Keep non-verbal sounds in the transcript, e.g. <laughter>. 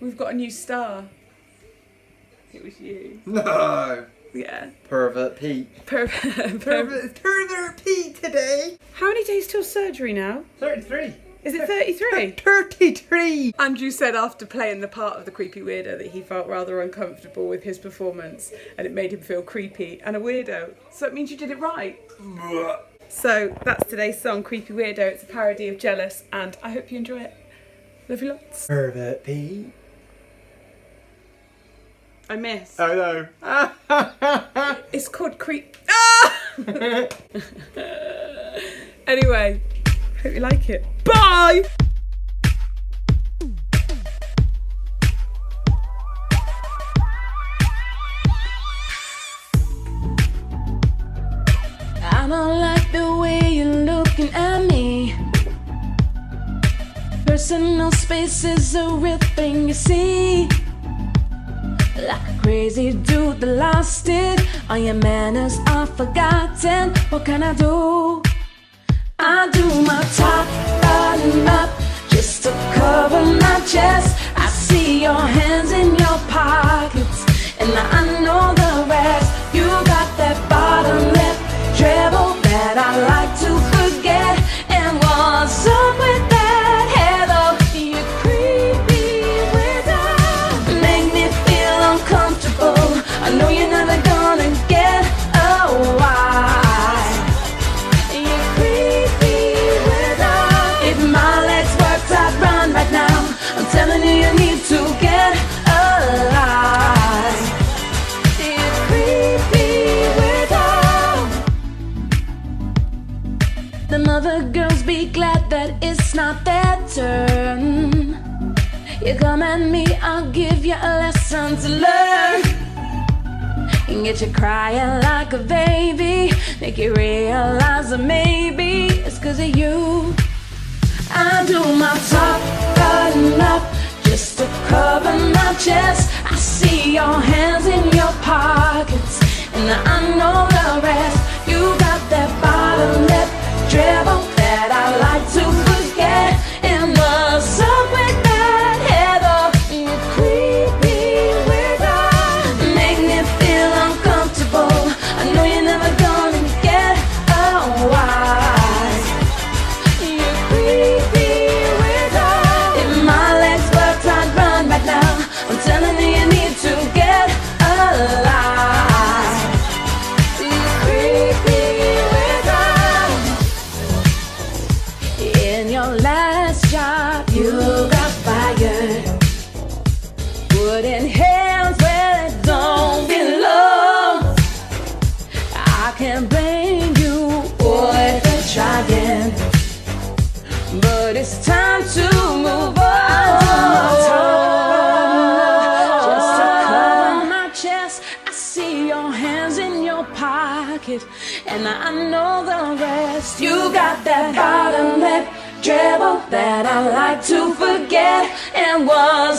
We've got a new star. It was you. No. Yeah. Pervert Pete. Per- <laughs> per- Pervert, pervert Pete today. How many days till surgery now? 33. Is it 33? <laughs> 33. Andrew said after playing the part of the creepy weirdo that he felt rather uncomfortable with his performance and it made him feel creepy and a weirdo. So it means you did it right. So that's today's song, Creepy Weirdo. It's a parody of Jealous and I hope you enjoy it. Love you lots. Pervert Pete. I miss. I know. <laughs> It's called Creep. Ah! <laughs> anyway, hope you like it. Bye! I don't like the way you're looking at me. Personal space is a real thing, you see. Like a crazy dude that lost it. All your manners are forgotten. What can I do? I do my top button up you, need to get alive. Without. The other girls be glad that it's not their turn. You come at me, I'll give you a lesson to learn. And get you crying like a baby. Make you realize that maybe it's cause of you. I do my top up just to cover my chest. I see your hands in your pockets, and I know I can't blame you for trying. But it's time to move on. Just to cover my chest, I see your hands in your pocket, and I know the rest. You got that bottom lip dribble that I like to forget, and with